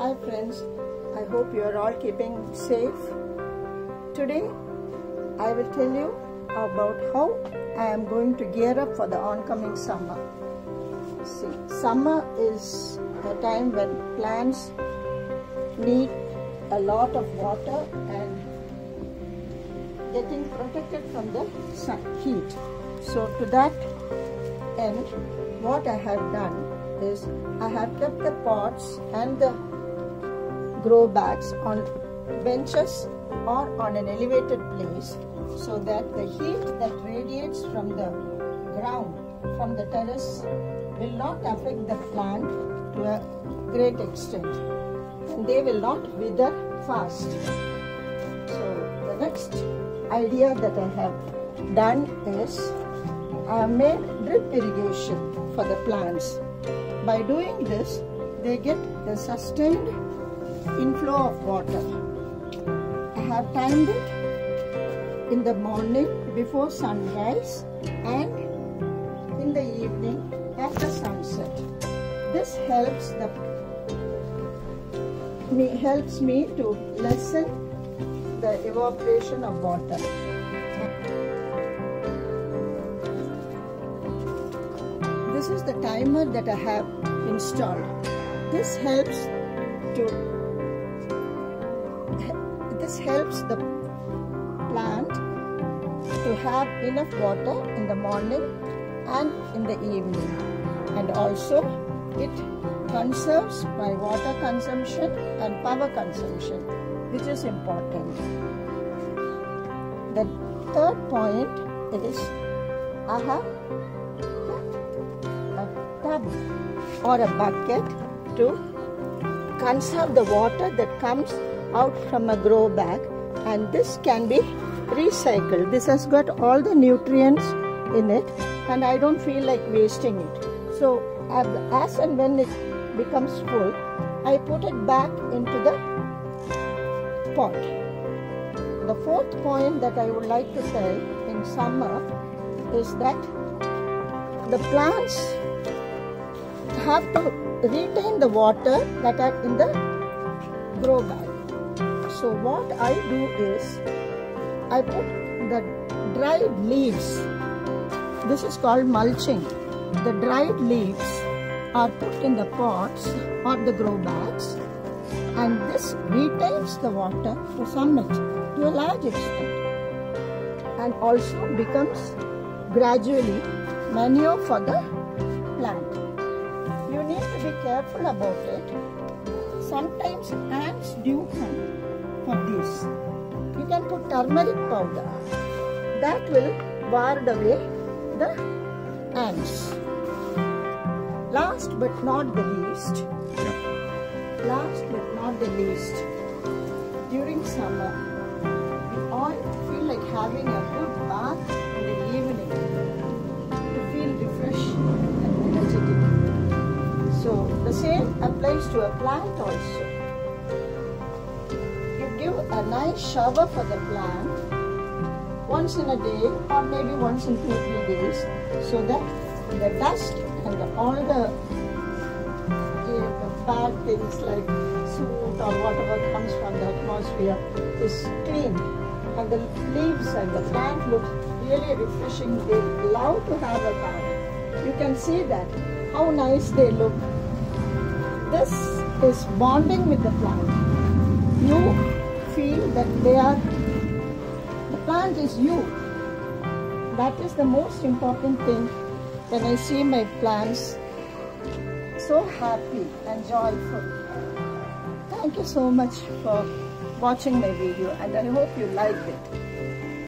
Hi friends, I hope you are all keeping safe. Today I will tell you about how I am going to gear up for the oncoming summer. See, summer is a time when plants need a lot of water and getting protected from the sun heat. So to that end, what I have done is I have kept the pots and the grow bags on benches or on an elevated place so that the heat that radiates from the ground, from the terrace will not affect the plant to a great extent and they will not wither fast. So the next idea that I have done is I have made drip irrigation for the plants. By doing this, they get a sustained inflow of water. I have timed it in the morning before sunrise and in the evening after sunset. This helps the me helps me to lessen the evaporation of water. This is the timer that I have installed. This helps to this helps the plant to have enough water in the morning and in the evening and also it conserves my water consumption and power consumption which is important. The third point is I have a tub or a bucket to conserve the water that comes out from a grow bag and this can be recycled. This has got all the nutrients in it and I don't feel like wasting it. So as and when it becomes full, I put it back into the pot. The fourth point that I would like to tell in summer is that the plants have to retain the water that are in the grow bag. So what I do is I put the dried leaves. This is called mulching. The dried leaves are put in the pots or the grow bags and this retains the water to some extent, to a large extent and also becomes gradually manure for the plant. You need to be careful about it. Sometimes ants do come for this. You can put turmeric powder. That will ward away the ants. Last but not the least, last but not the least, during summer, we all feel like having a good bath in the evening to feel refreshed and energetic. So the same applies to a plant also. A nice shower for the plant once in a day or maybe once in two three days so that the dust and all the uh, bad things like soot or whatever comes from the atmosphere is clean and the leaves and the plant look really refreshing. They love to have a bath. You can see that how nice they look. This is bonding with the plant. You feel that they are, the plant is you. That is the most important thing when I see my plants so happy and joyful. Thank you so much for watching my video and I hope you liked it.